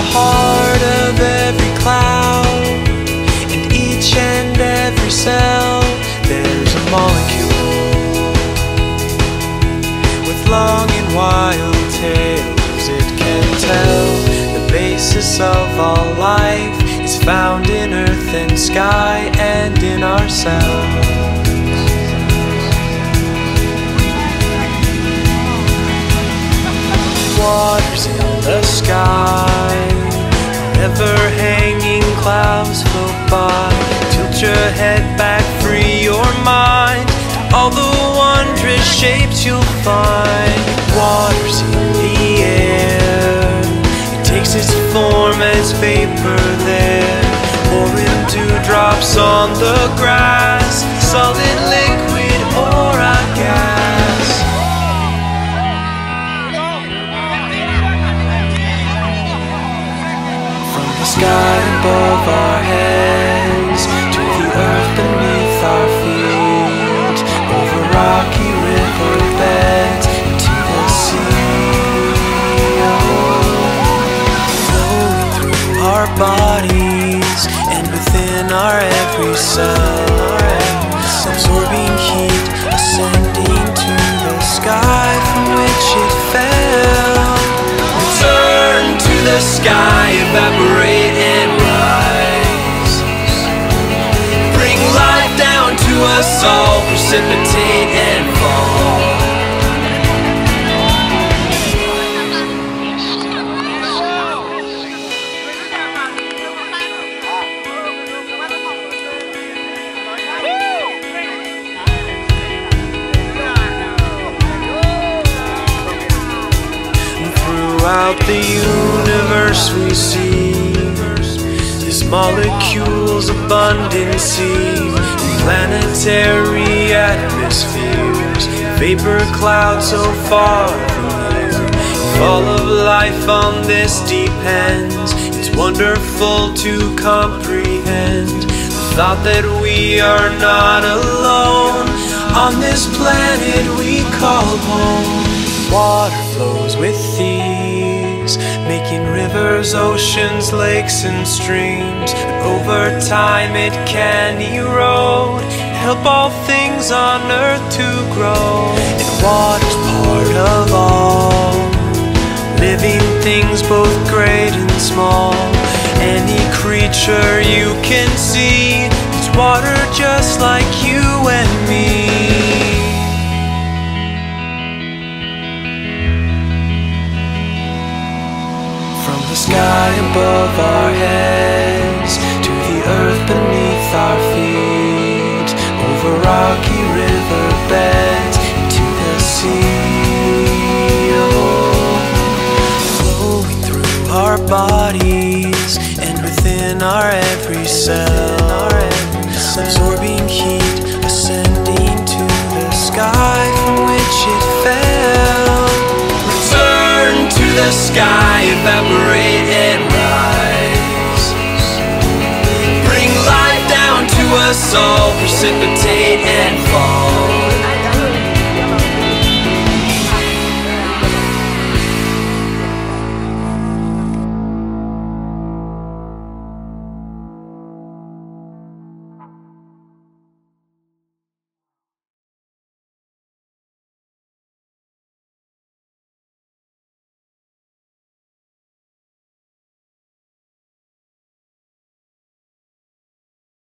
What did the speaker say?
the heart of every cloud. In each and every cell There's a molecule With long and wild tales. It can tell The basis of all life Is found in earth and sky And in ourselves. Waters in the sky ever hanging clouds float by. Tilt your head back, free your mind. All the wondrous shapes you'll find. Waters in the air, it takes its form as vapor there. Pouring dewdrops on the grass, above our heads to the earth beneath our feet, over rocky riverbeds into the sea. Flowing through our bodies and within our every cell, absorbing heat, ascending to the sky from which it fell. Return to the sky, evaporate all, precipitate and fall. Throughout the universe we see These molecules abundant seem Planetary atmospheres Vapor clouds so far from here If all of life on this depends It's wonderful to comprehend The thought that we are not alone. On this planet we call home. Water flows with ease, making rivers, oceans, lakes, and streams. But over time it can erode, help all things on earth to grow. And water's part of all living things, both great and small. Any creature you can see is water just like you From the sky above our heads to the earth beneath our feet, over rocky riverbeds into the sea. Flowing through our bodies and within our every cell, absorbing heat, ascending to the sky the sky, evaporate and rise. Bring life down to us all, precipitate and fall.